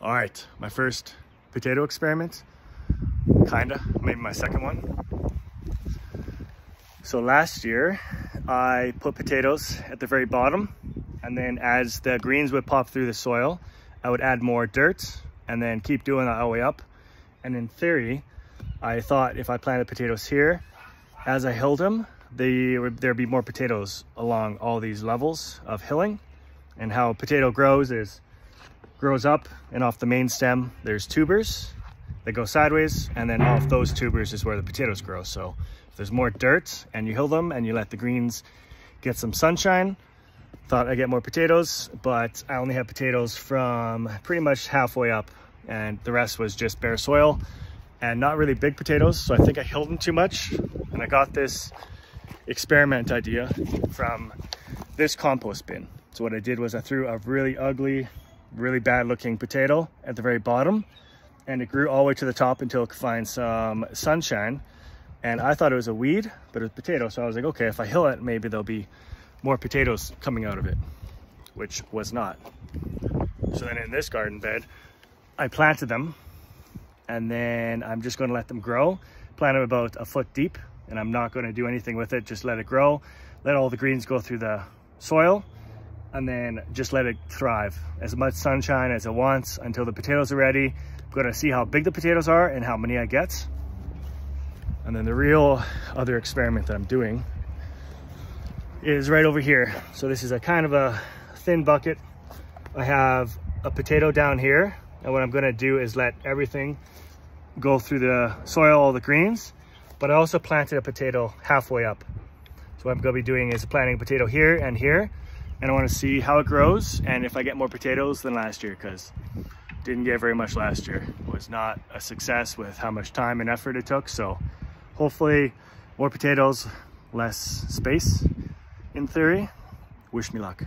All right, my first potato experiment, kinda, maybe my second one. So last year, I put potatoes at the very bottom, and then as the greens would pop through the soil, I would add more dirt, and then keep doing that all the way up. And in theory, I thought if I planted potatoes here, as I hilled them, they, there'd be more potatoes along all these levels of hilling. And how a potato grows is grows up and off the main stem, there's tubers that go sideways and then off those tubers is where the potatoes grow. So if there's more dirt and you hill them and you let the greens get some sunshine, thought I'd get more potatoes, but I only have potatoes from pretty much halfway up and the rest was just bare soil and not really big potatoes. So I think I hilled them too much and I got this experiment idea from this compost bin. So what I did was I threw a really ugly really bad looking potato at the very bottom and it grew all the way to the top until it could find some sunshine. And I thought it was a weed, but it was potato. So I was like, okay, if I hill it, maybe there'll be more potatoes coming out of it, which was not. So then in this garden bed, I planted them and then I'm just gonna let them grow. Plant them about a foot deep and I'm not gonna do anything with it, just let it grow. Let all the greens go through the soil and then just let it thrive as much sunshine as it wants until the potatoes are ready. I'm gonna see how big the potatoes are and how many I get. And then the real other experiment that I'm doing is right over here. So this is a kind of a thin bucket. I have a potato down here. And what I'm gonna do is let everything go through the soil, all the greens, but I also planted a potato halfway up. So what I'm gonna be doing is planting a potato here and here, and I want to see how it grows and if I get more potatoes than last year because didn't get very much last year. Was not a success with how much time and effort it took. So hopefully more potatoes, less space in theory. Wish me luck.